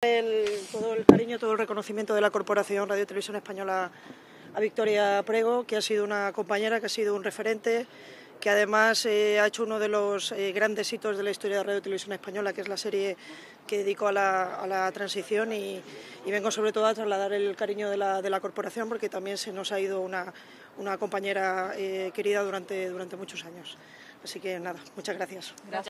El, todo el cariño, todo el reconocimiento de la Corporación Radio Televisión Española a Victoria Prego, que ha sido una compañera, que ha sido un referente, que además eh, ha hecho uno de los eh, grandes hitos de la historia de Radio Televisión Española, que es la serie que dedicó a la, transición y, vengo sobre todo a trasladar el cariño de la, corporación porque también se nos ha ido una, compañera eh, querida durante, durante muchos años. Así que nada, muchas gracias. gracias.